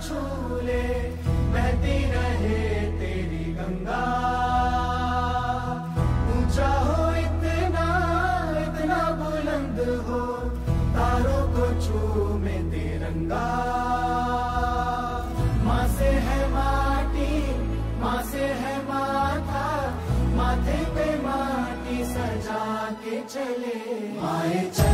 छू बहती रहे तेरी गंगा। ऊँचा हो इतना इतना बुलंद हो, तारों को छू में तिरंगा। माँ से है माटी, माँ से है माथा, माथे पे माटी सजा के चले। माए चले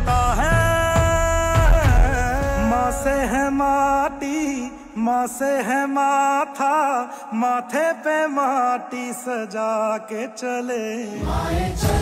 देता है माँ से है माटी माँ से है माथा माथे पे माटी सजा के चले, चले।